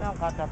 แล้วก็จัะ